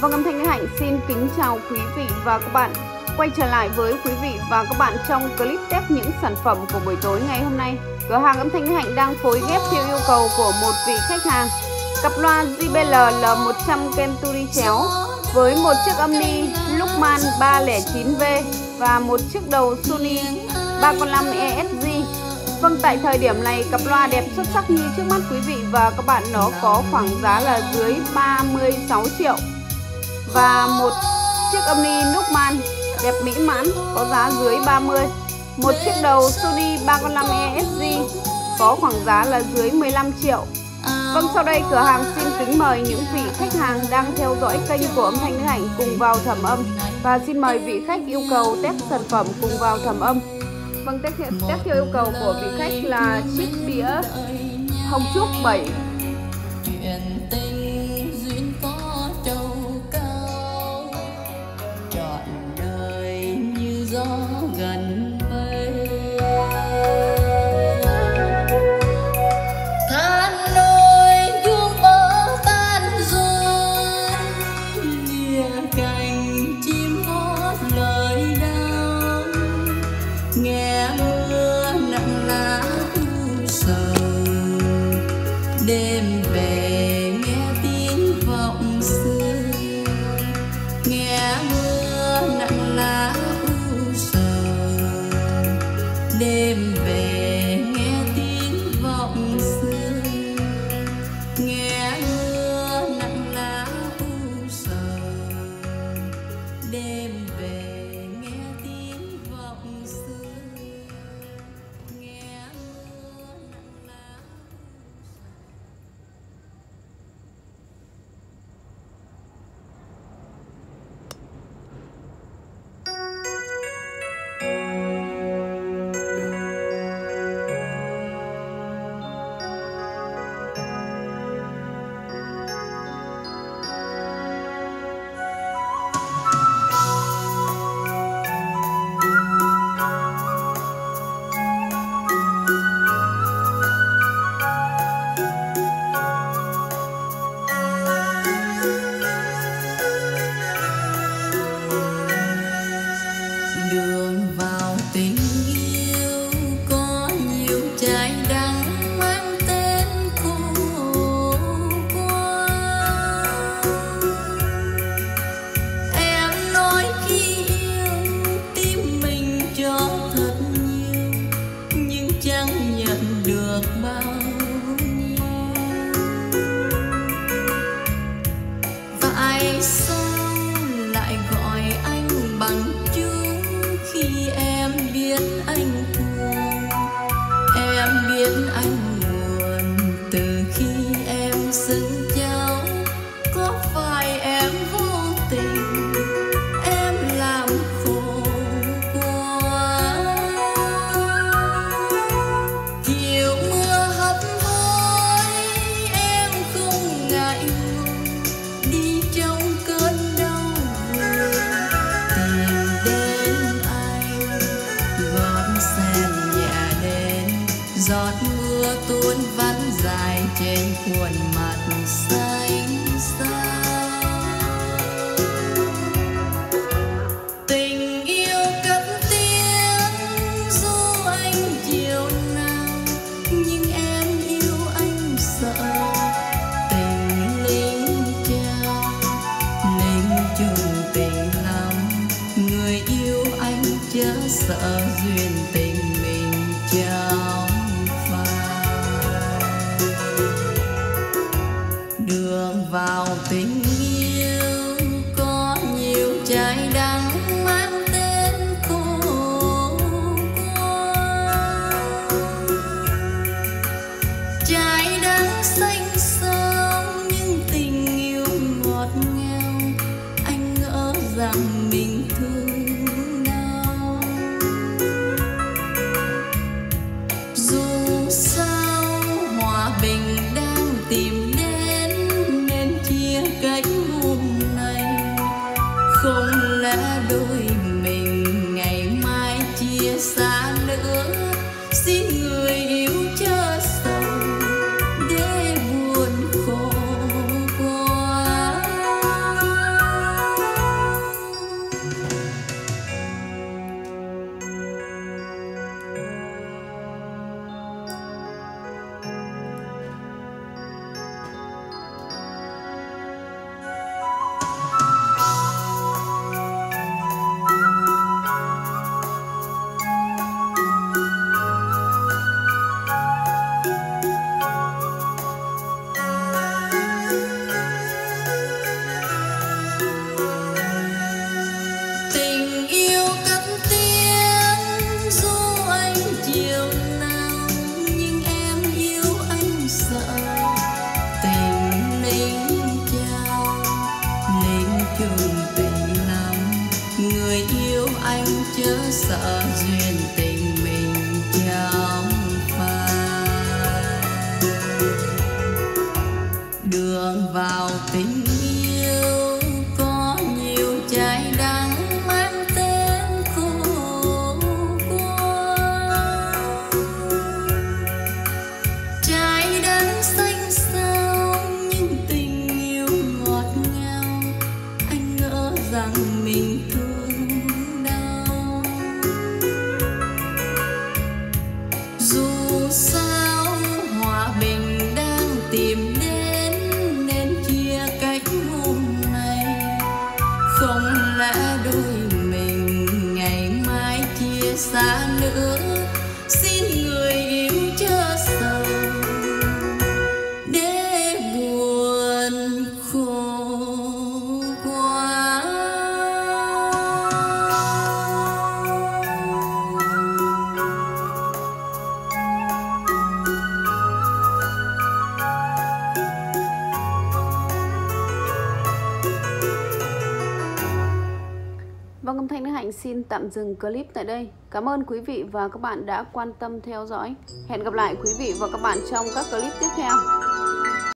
Vâng, âm thanh Hạnh xin kính chào quý vị và các bạn. Quay trở lại với quý vị và các bạn trong clip test những sản phẩm của buổi tối ngày hôm nay. Cửa hàng âm thanh Hạnh đang phối ghép theo yêu cầu của một vị khách hàng. Cặp loa JBL L100 Kenturi chéo với một chiếc âm ni Luckman 309V và một chiếc đầu Sony 305 ESG Vâng, tại thời điểm này cặp loa đẹp xuất sắc như trước mắt quý vị và các bạn nó có khoảng giá là dưới 36 triệu và một chiếc âm ni Nukman đẹp mỹ mãn có giá dưới 30 một chiếc đầu Sony 305 ESG có khoảng giá là dưới 15 triệu. Vâng, sau đây cửa hàng xin kính mời những vị khách hàng đang theo dõi kênh của âm thanh nữ ảnh cùng vào thẩm âm. Và xin mời vị khách yêu cầu test sản phẩm cùng vào thẩm âm. Vâng, test, test theo yêu cầu của vị khách là chiếc đĩa hồng trúc 7 nghe mưa nặng lá u sầu. Đêm về nghe tiếng vọng xưa. Nghe mưa nặng lá u sầu. Đêm về nghe tiếng vọng xưa. Nghe mưa nặng lá u sầu. Đêm về giọt mưa tuôn vắn dài trên khuôn mặt xanh xa tình yêu cấp tiếng, dù anh chiều nào, nhưng em yêu xanh sợ duyên tình mình trao. vào tình yêu. Có nhiều trái đắng mang tên cô, trái đắng xanh xao nhưng tình yêu ngọt ngào. Anh ngỡ rằng mình thương hallelujah. Chớ sợ duyên lẽ đôi mình ngày mai chia xa nữa. Xin người Hạnh xin tạm dừng clip tại đây. Cảm ơn quý vị và các bạn đã quan tâm theo dõi. Hẹn gặp lại quý vị và các bạn trong các clip tiếp theo.